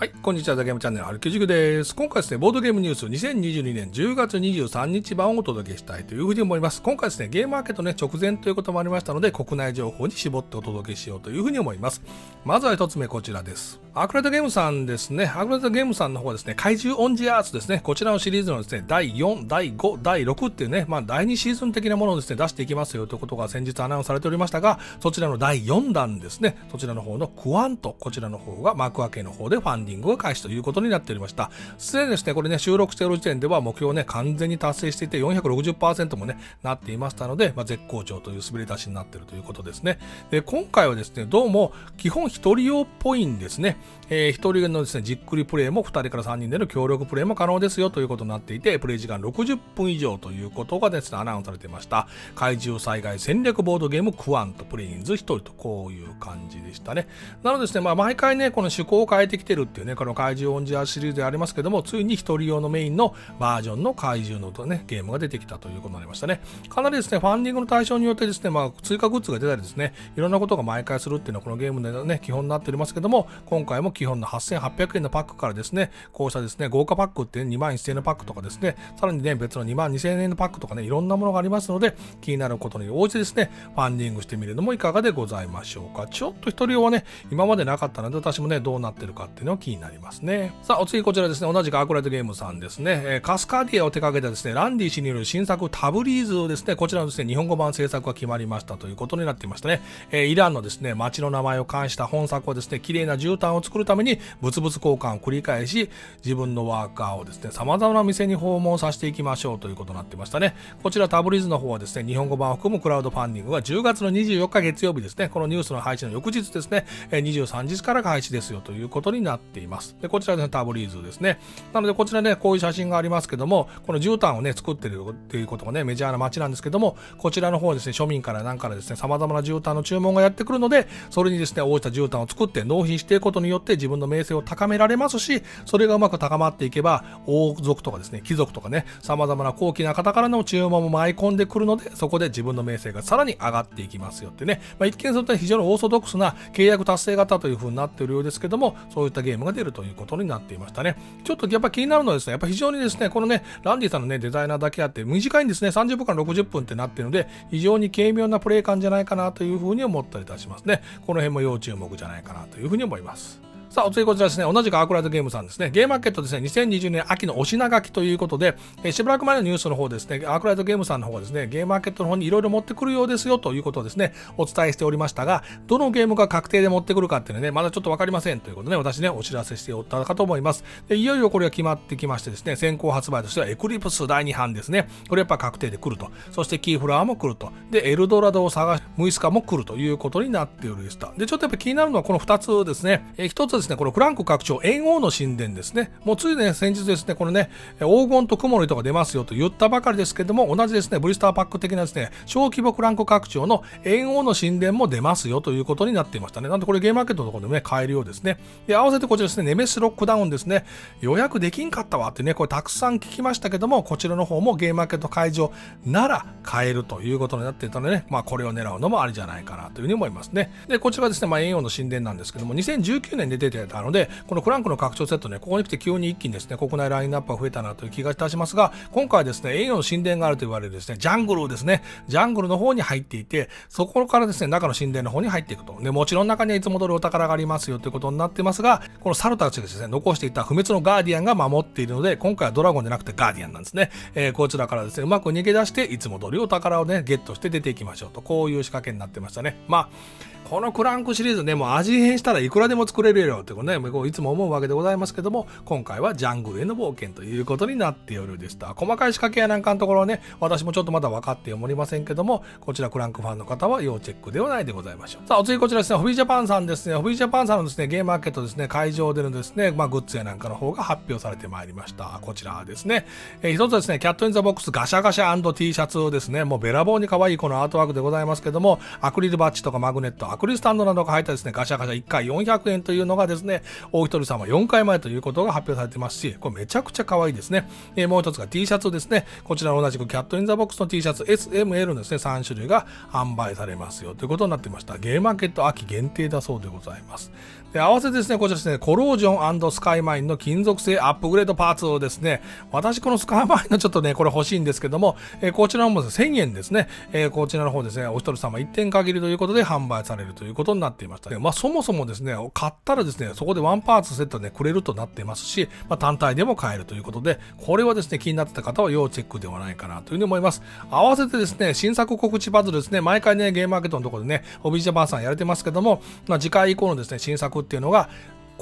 はい、こんにちは、ザゲームチャンネル、はるきゅじくです。今回ですね、ボードゲームニュース2022年10月23日版をお届けしたいというふうに思います。今回ですね、ゲームマーケットね、直前ということもありましたので、国内情報に絞ってお届けしようというふうに思います。まずは一つ目、こちらです。アクレットゲームさんですね、アクレットゲームさんの方はですね、怪獣オンジアーツですね、こちらのシリーズのですね、第4、第5、第6っていうね、まあ、第2シーズン的なものをですね、出していきますよということが先日アナウンスされておりましたが、そちらの第4弾ですね、そちらの方のクワント、こちらの方が幕開けの方でファンディングを開始ということになっておりました。すでにですね、これね、収録している時点では目標ね、完全に達成していて460%もね、なっていましたので、まあ、絶好調という滑り出しになっているということですね。で、今回はですね、どうも基本1人用っぽいんですね。えー、1人のですね、じっくりプレイも2人から3人での協力プレイも可能ですよということになっていて、プレイ時間60分以上ということがですね、アナウンスされていました。怪獣災害戦略ボードゲームクワンとプレイ人数1人とこういう感じでしたね。なのでですね、まあ、毎回ね、この趣向を変えてきてるっていうね、この怪獣オンジャーシリーズでありますけども、ついに1人用のメインのバージョンの怪獣の、ね、ゲームが出てきたということになりましたね。かなりですね、ファンディングの対象によってですね、まあ、追加グッズが出たりですね、いろんなことが毎回するっていうのはこのゲームでね、基本になっておりますけども、今回も基本の8800円のパックからですね、こうしたですね、豪華パックって、2万1000円のパックとかですね、さらにね、別の2万2000円のパックとかね、いろんなものがありますので、気になることに応じてですね、ファンディングしてみるのもいかがでございましょうか。ちょっと1人用はね、今までなかったので、私もね、どうなってるかっていうのは気になりますね。さあ、お次こちらですね、同じくアクライトゲームさんですね、えー、カスカディアを手掛けたですね、ランディ氏による新作タブリーズをですね、こちらのですね、日本語版制作が決まりましたということになっていましたね。えー、イランのですね、街の名前を冠した本作をですね、綺麗な絨毯を作るために物々交換を繰り返し、自分のワーカーをですね、様々な店に訪問させていきましょうということになっていましたね。こちらタブリーズの方はですね、日本語版を含むクラウドファンディングは10月の24日月曜日ですね、このニュースの配信の翌日ですね、23日から開始ですよということになってっています。で、こちらですね、タブリーズですね。なので、こちらね、こういう写真がありますけども、この絨毯をね、作ってるっていうことがね、メジャーな街なんですけども、こちらの方ですね、庶民からなんからですね、様々な絨毯の注文がやってくるので、それにですね、応じた絨毯を作って納品していくことによって自分の名声を高められますし、それがうまく高まっていけば、王族とかですね、貴族とかね、様々な高貴な方からの注文も舞い込んでくるので、そこで自分の名声がさらに上がっていきますよってね、まあ、一見すると非常にオーソドックスな契約達成型という風になっているようですけども、そういったゲームが出るということになっていましたね。ちょっとやっぱ気になるのはですね、やっぱ非常にですね、このね、ランディさんのね、デザイナーだけあって、短いんですね、30分から60分ってなってるので、非常に軽妙なプレイ感じゃないかなというふうに思ったりいたしますね。この辺も要注目じゃないかなというふうに思います。さあ、お次こちらですね、同じくアークライトゲームさんですね、ゲームマーケットですね、2020年秋のお品書きということで、えしばらく前のニュースの方ですね、アークライトゲームさんの方はですね、ゲームマーケットの方にいろいろ持ってくるようですよということをですね、お伝えしておりましたが、どのゲームが確定で持ってくるかっていうのはね、まだちょっとわかりませんということでね、私ね、お知らせしておったかと思います。でいよいよこれが決まってきましてですね、先行発売としてはエクリプス第2版ですね、これやっぱ確定で来ると。そしてキーフラワーも来ると。で、エルドラドを探し、ムイスカも来るということになっておりました。で、ちょっとやっぱ気になるのはこの2つですね。え1つですね、このフランク拡張、猿王の神殿ですね。もうついね、先日ですね、これね、黄金と雲の糸が出ますよと言ったばかりですけども、同じですね、ブリスターパック的なですね、小規模クランク拡張の猿王の神殿も出ますよということになっていましたね。なんでこれゲームマーケットのところでね、買えるようですね。で、合わせてこちらですね、ネメスロックダウンですね、予約できんかったわってね、これたくさん聞きましたけども、こちらの方もゲームマーケット会場なら買えるということになっていたのでね、まあこれを狙うのもありじゃないかなというふうに思いますね。で、こちらですね、まあ猿王の神殿なんですけども、2019年で出てたので、このクランクの拡張セットね、ここに来て急に一気にですね、国内ラインナップが増えたなという気がいたしますが、今回はですね、栄養の神殿があると言われるですね、ジャングルですね、ジャングルの方に入っていて、そこからですね、中の神殿の方に入っていくと。で、もちろん中にはいつも通りお宝がありますよということになってますが、この猿たちがですね、残していた不滅のガーディアンが守っているので、今回はドラゴンじゃなくてガーディアンなんですね。えー、こちらからですね、うまく逃げ出して、いつも通りお宝をね、ゲットして出ていきましょうと、こういう仕掛けになってましたね。まあ、このクランクシリーズね、もう味変したらいくらでも作れるよってことね、いつも思うわけでございますけども、今回はジャングルへの冒険ということになっておるでした。細かい仕掛けやなんかのところはね、私もちょっとまだ分かっておりませんけども、こちらクランクファンの方は要チェックではないでございましょう。さあ、お次こちらですね、ホビージャパンさんですね、ホビージャパンさんのですね、ゲームマーケットですね、会場でのですね、まあ、グッズやなんかの方が発表されてまいりました。こちらですね。えー、一つですね、 Cat in the Box ガシャガシャ &T シャツですね、もうべらぼうに可愛いこのアートワークでございますけども、アクリルバッジとかマグネット、クリスタンドなどが入ったですね、ガシャガシャ1回400円というのがですね、お一人様4回までということが発表されてますし、これめちゃくちゃ可愛いですね。えー、もう一つが T シャツですね。こちら同じく Cat in the Box の T シャツ SML のですね、3種類が販売されますよということになってました。ゲームマーケット秋限定だそうでございます。で、合わせてですね、こちらですね、コロージョンスカイマインの金属製アップグレードパーツをですね、私このスカイマインのちょっとね、これ欲しいんですけども、えー、こちらも1000円ですね、えー、こちらの方ですね、お一人様1点限りということで販売されるということになっていました。まあ、そもそもですね、買ったらですね、そこでワンパーツセットね、くれるとなっていますし、まあ、単体でも買えるということで、これはですね、気になってた方は要チェックではないかなというふうに思います。合わせてですね、新作告知パズルですね、毎回ね、ゲームマーケットのところでね、オビジャパンさんやれてますけども、まあ、次回以降のですね、新作っていうのが、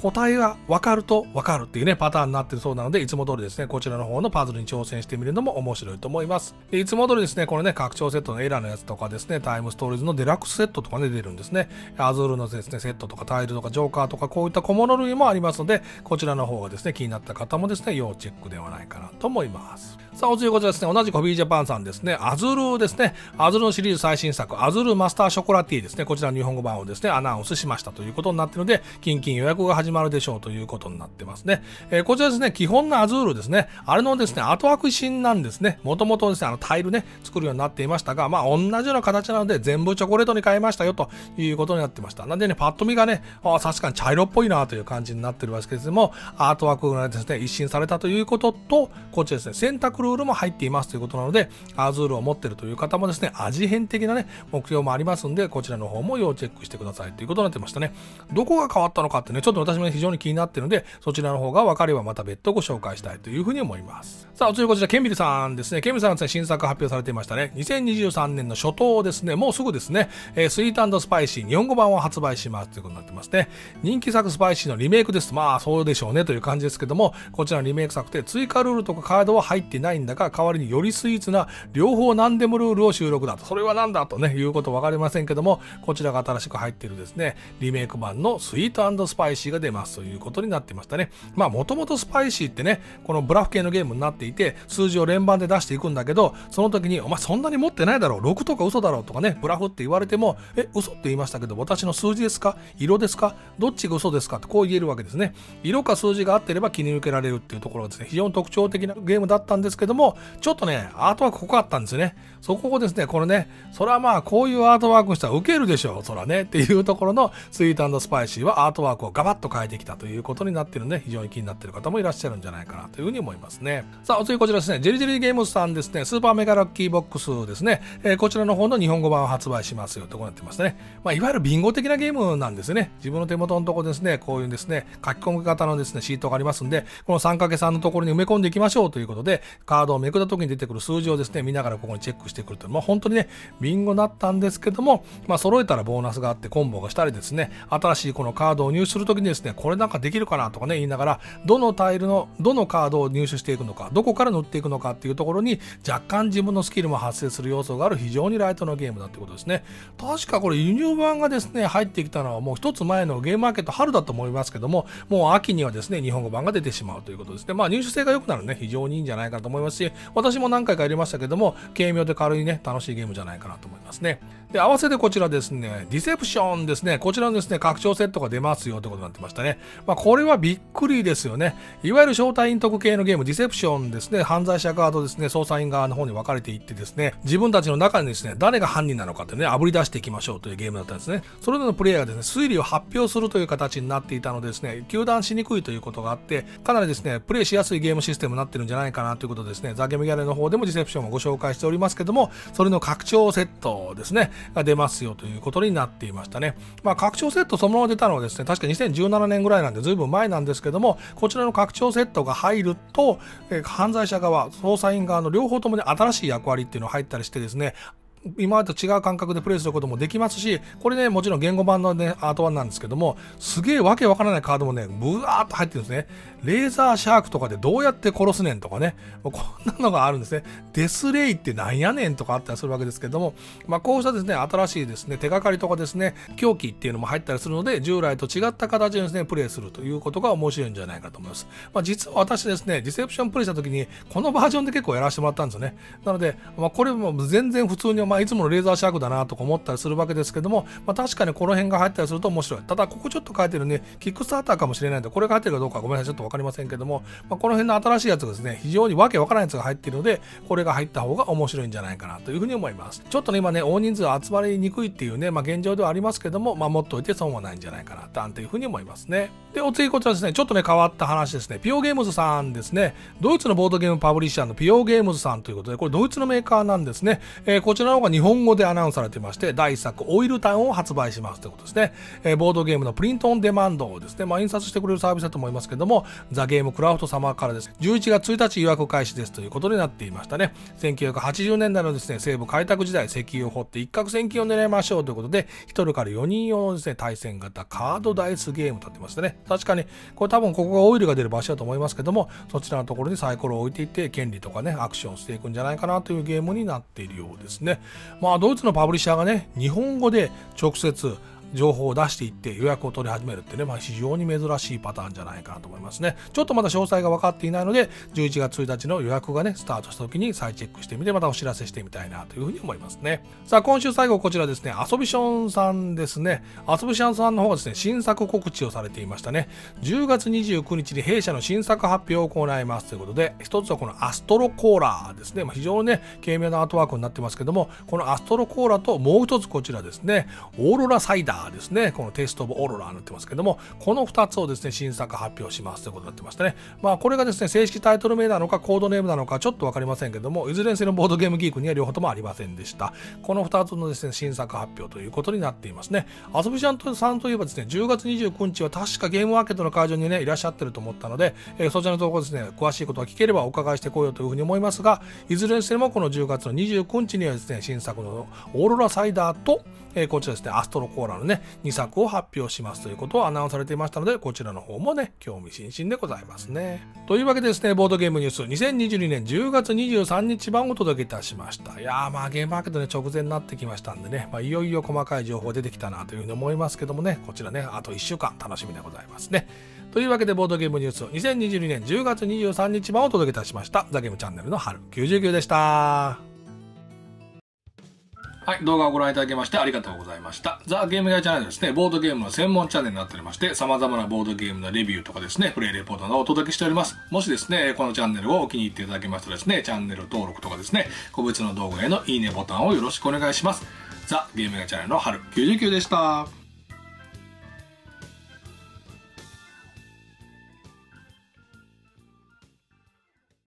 答えが分かると分かるっていうね、パターンになってるそうなので、いつも通りですね、こちらの方のパズルに挑戦してみるのも面白いと思います。いつも通りですね、このね、拡張セットのエラーのやつとかですね、タイムストーリーズのデラックスセットとかね、出るんですね。アズールのですね、セットとかタイルとかジョーカーとかこういった小物類もありますので、こちらの方がですね、気になった方もですね、要チェックではないかなと思います。さあ、お次こちらですね、同じホビージャパンさんですね、アズールですね、アズールのシリーズ最新作、アズールマスターショコラティですね、こちらの日本語版をですね、アナウンスしましたということになっているので、近々予約が始始まるでしょうということになってますね。えー、こちらですね、基本のアズールですね、あれのですね、後悪新なんですね、もともとですね、あのタイルね、作るようになっていましたが、まあ、同じような形なので、全部チョコレートに変えましたよということになってました。なんでね、パッと見がね、あ確かに茶色っぽいなという感じになってるわけですけども、アートワークがですね、一新されたということと、こちらですね、選択ルールも入っていますということなので、アズールを持ってるという方もですね、味変的なね、目標もありますんで、こちらの方も要チェックしてくださいということになってましたね。どこが変わったのかってね、ちょっと私も非常に気になっているので、そちらの方が分かればまた別途ご紹介したいというふうに思います。さあ、お次こちら、ケンビルさんですね。ケンビルさんですね、新作発表されていましたね。2023年の初頭ですね、もうすぐですね、えー、スイートスパイシー日本語版を発売しますということになってますね。人気作スパイシーのリメイクです。まあ、そうでしょうねという感じですけども、こちらのリメイク作で追加ルールとかカードは入ってないんだが、代わりによりスイーツな両方何でもルールを収録だと。それは何だとね、いうこと分かりませんけども、こちらが新しく入っているですね、リメイク版のスイートスパイシーが出ますということになってましたね。まあ、もともとスパイシーってね、このブラフ系のゲームになっていて、数字を連番で出していくんだけど、その時に、お前そんなに持ってないだろう、6とか嘘だろうとかね、ブラフって言われても、え、嘘って言いましたけど、私の数字ですか？色ですか？どっちが嘘ですか？ってこう言えるわけですね。色か数字が合ってれば切り抜けられるっていうところがですね、非常に特徴的なゲームだったんですけども、ちょっとね、アートワークここあったんですよね。そこをですね、これね、それはまあ、こういうアートワークしたら受けるでしょう、そらね、っていうところのスイートスパイシーはアートワークをガバッと変えてきたということになってるんで、非常に気になってる方もいらっしゃるんじゃないかなというふうに思いますね。さあ、お次こちらですね、ジェリジェリゲームズさんですね、スーパーメガラッキーボックスですね、えー、こちらの方の日本語版を発売しますよとこうなってますね。まあ、いわゆるビンゴ的なゲームなんですね。自分の手元のところですね、こういうですね、書き込み型のですね、シートがありますんで、この 3×3 のところに埋め込んでいきましょうということで、カードをめくった時に出てくる数字をですね、見ながらここにチェックしてくるという、まあ、本当にね、ビンゴだったんですけども、まあ、揃えたらボーナスがあってコンボがしたりですね、新しいこのカードを入手するときにですね、ですねこれなんかできるかなとかね、言いながら、どのタイルの、どのカードを入手していくのか、どこから塗っていくのかっていうところに、若干自分のスキルも発生する要素がある非常にライトなゲームだってことですね。確かこれ輸入版がですね、入ってきたのはもう一つ前のゲームマーケット春だと思いますけども、もう秋にはですね、日本語版が出てしまうということですね。まあ入手性が良くなるね、非常にいいんじゃないかと思いますし、私も何回かやりましたけども、軽妙で軽いね、楽しいゲームじゃないかなと思いますね。で、合わせてこちらですね、ディセプションですね、こちらのですね、拡張セットが出ますよということになってましたね。まあ、これはびっくりですよね。いわゆる招待員特系のゲーム、ディセプションですね、犯罪者側とですね、捜査員側の方に分かれていってですね、自分たちの中にですね、誰が犯人なのかってね、炙り出していきましょうというゲームだったんですね。それぞれのプレイヤーがですね、推理を発表するという形になっていたのでですね、糾弾しにくいということがあって、かなりですね、プレイしやすいゲームシステムになってるんじゃないかなということですね、ザ・ゲームギャレの方でもディセプションをご紹介しておりますけども、それの拡張セットですね、が出ますよということになっていましたね。まあ、拡張セットそのまま出たのはですね、確か2017年ぐらいなんでずいぶん前なんですけども、こちらの拡張セットが入ると、えー、犯罪者側、捜査員側の両方ともに新しい役割っていうのが入ったりしてですね、今までと違う感覚でプレイすることもできますし、これね、もちろん言語版のね、アート版なんですけども、すげえわけわからないカードもね、ブワーっと入ってるんですね。レーザーシャークとかでどうやって殺すねんとかね、こんなのがあるんですね。デスレイってなんやねんとかあったりするわけですけども、まあ、こうしたですね、新しいですね、手がかりとかですね、狂気っていうのも入ったりするので、従来と違った形でですね、プレイするということが面白いんじゃないかと思います。まあ、実は私ですね、ディセプションプレイした時に、このバージョンで結構やらせてもらったんですよね。なので、まあ、これも全然普通にお前あ、いつものレーザーシャークだなとか思ったりするわけですけども、まあ、確かにこの辺が入ったりすると面白い。ただ、ここちょっと書いてるね、キックスターターかもしれないんで、これが入ってるかどうかごめんなさい、ちょっとわかりませんけども、まあ、この辺の新しいやつがですね、非常にわけわからないやつが入っているので、これが入った方が面白いんじゃないかなというふうに思います。ちょっとね、今ね、大人数集まりにくいっていうね、まあ、現状ではありますけども、まあ、持っておいて損はないんじゃないかな、というふうに思いますね。で、お次こちらですね、ちょっとね、変わった話ですね。ピオゲームズさんですね。ドイツのボードゲームパブリッシャーのピオゲームズさんということで、これドイツのメーカーなんですね。えー、こちらの方が日本語でアナウンスされてまして、第1作、オイルタウンを発売しますということですね。えー、ボードゲームのプリントオンデマンドをですね、まあ、印刷してくれるサービスだと思いますけども、ザ・ゲームクラフト様からです。11月1日予約開始ですということになっていましたね。1980年代のですね、西部開拓時代、石油を掘って一攫千金を狙いましょうということで、1人から4人用のですね、対戦型カードダイスゲームとなってましたね。確かに、これ多分ここがオイルが出る場所だと思いますけども、そちらのところにサイコロを置いていって、権利とかね、アクションしていくんじゃないかなというゲームになっているようですね。まあ、ドイツのパブリッシャーがね、日本語で直接、情報を出していって予約を取り始めるってね、まあ、非常に珍しいパターンじゃないかなと思いますね。ちょっとまだ詳細が分かっていないので、11月1日の予約がね、スタートした時に再チェックしてみて、またお知らせしてみたいなというふうに思いますね。さあ、今週最後こちらですね、アソビションさんですね。アソビションさんの方がですね、新作告知をされていましたね。10月29日に弊社の新作発表を行いますということで、一つはこのアストロコーラですね。まあ、非常にね、軽妙なアートワークになってますけども、このアストロコーラともう一つこちらですね、オーロラサイダーですね。このテイストオブオロラになってますけども、この2つをですね、新作発表しますということになってましたね。まあ、これがですね、正式タイトル名なのか、コードネームなのか、ちょっとわかりませんけども、いずれにせよボードゲームギークには両方ともありませんでした。この2つのですね、新作発表ということになっていますね。遊びちゃんさんといえばですね、10月29日は確かゲームマーケットの会場にね、いらっしゃってると思ったので、えー、そちらのところですね、詳しいことが聞ければお伺いしてこようというふうに思いますが、いずれにせよもこの10月の29日にはですね、新作のオーロラサイダーと、えー、こちらですね、アストロコーラのね、2作を発表しますということをアナウンスされていましたので、こちらの方もね、興味津々でございますね。というわけでですね、ボードゲームニュース2022年10月23日版をお届けいたしました。いやーまあゲームマーケットね、直前になってきましたんでね、まあ、いよいよ細かい情報出てきたなというふうに思いますけどもね、こちらね、あと1週間楽しみでございますね。というわけで、ボードゲームニュース2022年10月23日版をお届けいたしました。ザゲームチャンネルの春99でした。はい、動画をご覧いただきましてありがとうございました。ザ・ゲーム屋チャンネルですね、ボードゲームの専門チャンネルになっておりまして、様々なボードゲームのレビューとかですね、プレイレポートなどをお届けしております。もしですね、このチャンネルをお気に入っていただけましたらですね、チャンネル登録とかですね、個別の動画へのいいねボタンをよろしくお願いします。ザ・ゲーム屋チャンネルの春99でした。